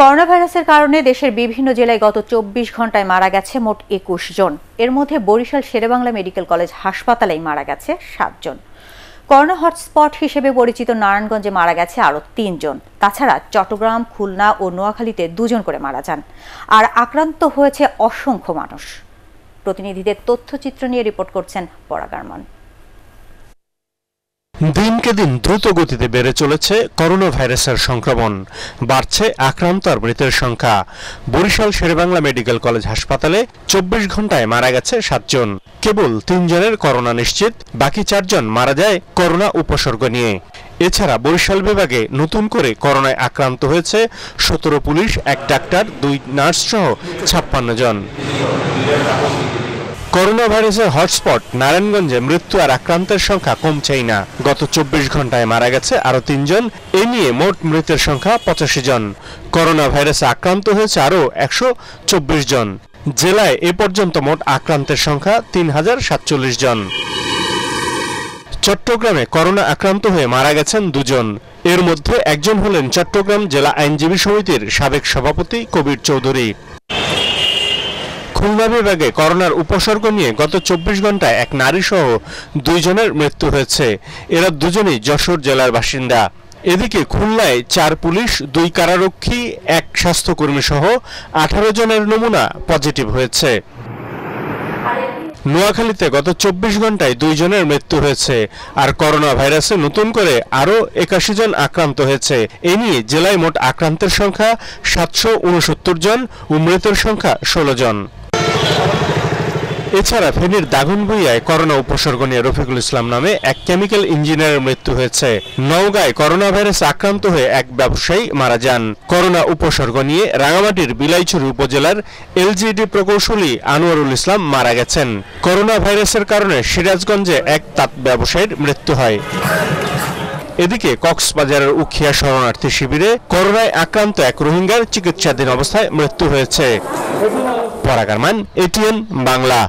Corona ভাইরাসের কারণে দেশের বিভিন্ন জেলায় গত চব্বিশ ঘন্টায় মারা গেছে মোট একুশ জন। এর মধ্যে বরিশাল শেরেবাংলা মেডিকেল কলেজ হাসপাতালেই মারা গেছে সাতজন করোনা হটস্পট হিসেবে পরিচিত নারায়ণগঞ্জে মারা গেছে আরও তিনজন তাছাড়া চট্টগ্রাম, খুলনা ও নোয়াখালীতে দুজন করে মারা যান। আর আক্রান্ত হয়েছে অসংখ্য মানুষ। প্রতিনিধিদের তথ্যচিত্র নিয়ে রিপোর্ট করছেন পরাগারমান দিনকে দিন দ্রুত গতিতে বেড়ে চলেছে করোনা ভাইরাসের সংক্রমণ। বাড়ছে আক্রান্ত আর মৃতের সংখ্যা। বরিশাল শেরেবাংলা মেডিকেল কলেজ হাসপাতালে চব্বিশ ঘন্টায় মারা গেছে সাতজন। কেবল তিনজনের করোনা নিশ্চিত, বাকি চারজন মারা যায় করোনা উপসর্গ নিয়ে। এছাড়া বরিশাল বিভাগে নতুন করে করোনায় আক্রান্ত হয়েছে সতেরো পুলিশ, এক ডাক্তার, দুই নার্স সহ ছাপ্পান্ন জন। করোনা ভাইরাসের হটস্পট, নারায়ণগঞ্জে মৃত্যু আর আক্রান্তের সংখ্যা কমছেই না। গত চব্বিশ ঘন্টায় মারা গেছে আরও তিনজন। এ নিয়ে মোট মৃতের সংখ্যা পঁচাশি জন। করোনা ভাইরাসে আক্রান্ত হয়েছে আরও একশো চব্বিশ জন। জেলায় এ পর্যন্ত মোট আক্রান্তের সংখ্যা তিন হাজার সাতচল্লিশ জন। চট্টগ্রামে করোনা আক্রান্ত হয়ে মারা গেছেন দুজন। এর মধ্যে একজন হলেন চট্টগ্রাম জেলা আইনজীবী সমিতির সাবেক সভাপতি কবির চৌধুরী। খুলনা বিভাগে করোনার উপসর্গ নিয়ে গত চব্বিশ ঘন্টায় এক নারী সহ দুইজনের মৃত্যু হয়েছে। এরা দুজনেই যশোর জেলার বাসিন্দা। এদিকে খুলনায় চার পুলিশ, দুই কারারক্ষী, এক স্বাস্থ্যকর্মী সহ আঠারো জনের নমুনা পজিটিভ হয়েছে। নোয়াখালীতে গত চব্বিশ ঘন্টায় দুইজনের মৃত্যু হয়েছে আর করোনা ভাইরাসে নতুন করে আরও একাশি জন আক্রান্ত হয়েছে। এ নিয়ে জেলায় মোট আক্রান্তের সংখ্যা সাতশো উনসত্তর জন ও মৃতের সংখ্যা ষোলো জন। এছাড়া ফেনীর দাগনভূঞায় করোনা উপসর্গ নিয়ে রফিকুল ইসলাম নামে এক কেমিক্যাল ইঞ্জিনিয়ারের মৃত্যু হয়েছে। নওগাঁয় করোনা ভাইরাস আক্রান্ত হয়ে এক ব্যবসায়ী মারা যান। করোনা উপসর্গ নিয়ে রাঙামাটির বিলাইছড়ি উপজেলার এলজিডি প্রকৌশলী আনোয়ারুল ইসলাম মারা গেছেন। করোনা ভাইরাসের কারণে সিরাজগঞ্জে এক তাঁত ব্যবসায়ীর মৃত্যু হয়। এদিকে কক্সবাজারের উখিয়া শরণার্থী শিবিরে করোনায় আক্রান্ত এক রোহিঙ্গার চিকিৎসাধীন অবস্থায় মৃত্যু হয়েছে। পরাগারমান, এটিএন বাংলা।